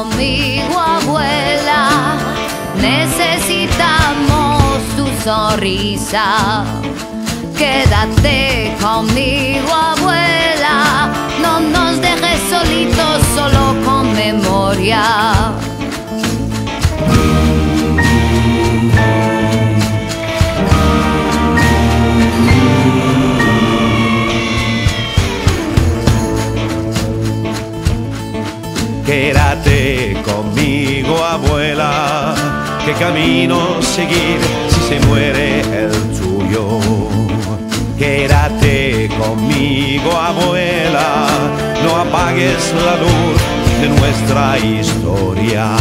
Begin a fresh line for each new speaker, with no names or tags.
conmigo, abuela. Necesitamos tu sonrisa. Quédate conmigo, abuela.
Quédate conmigo, abuela. ¿Qué camino seguir si se muere el tuyo? Quédate conmigo, abuela. No apagues la luz de nuestra historia.